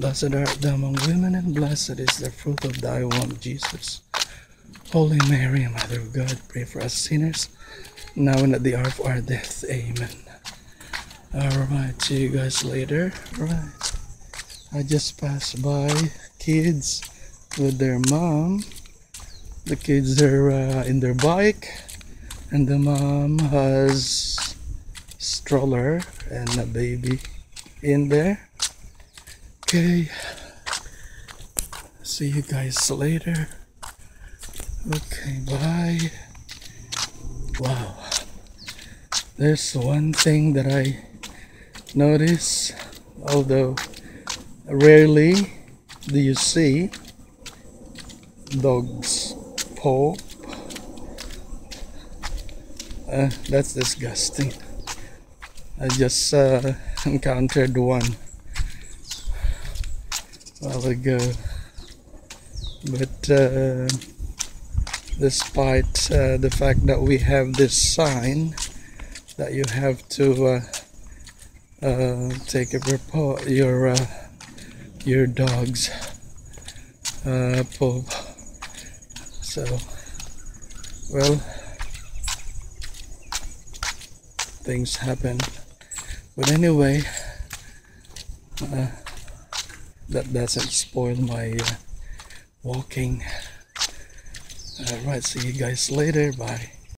Blessed art thou among women, and blessed is the fruit of thy womb, Jesus. Holy Mary, Mother of God, pray for us sinners, now and at the hour of our death. Amen. Alright, see you guys later. Right. I just passed by kids with their mom. The kids are uh, in their bike, and the mom has stroller and a baby in there. Okay. See you guys later. Okay, bye. Wow. There's one thing that I notice, although rarely do you see dogs poop. Uh, that's disgusting. I just uh, encountered one while ago. But uh, despite uh, the fact that we have this sign that you have to uh, uh, take a report your uh, your dog's uh, poop. So, well, things happen. But anyway, uh, that doesn't spoil my uh, walking. Alright, see you guys later. Bye.